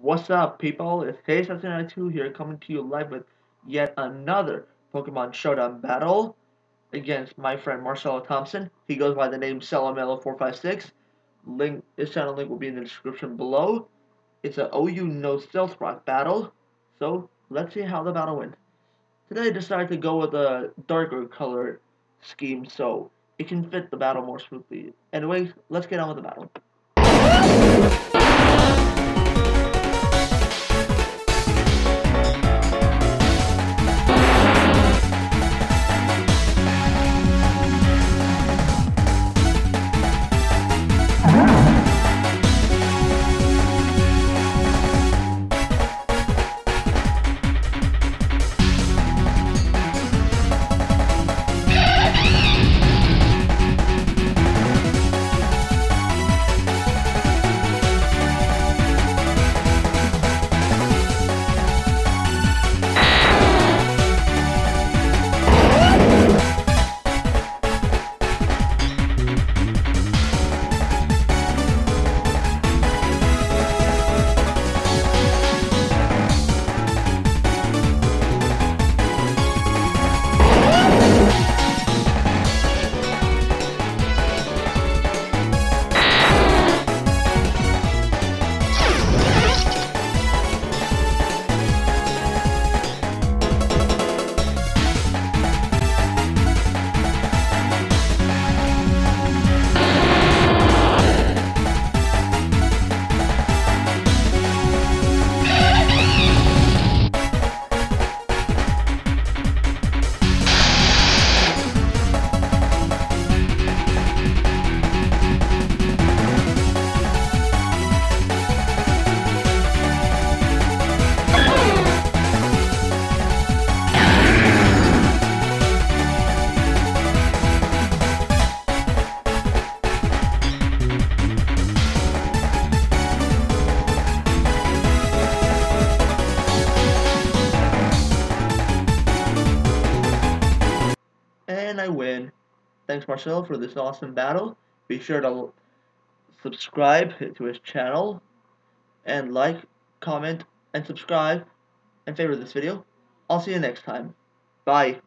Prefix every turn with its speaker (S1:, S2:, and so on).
S1: What's up, people? It's Hayes792 here, coming to you live with yet another Pokemon Showdown battle against my friend Marcello Thompson. He goes by the name Salamelo456. Link, his channel link will be in the description below. It's an OU no Stealth Rock battle, so let's see how the battle went. Today I decided to go with a darker color scheme so it can fit the battle more smoothly. Anyway, let's get on with the battle. And I win. Thanks Marcel for this awesome battle. Be sure to subscribe to his channel and like, comment, and subscribe and favorite this video. I'll see you next time. Bye.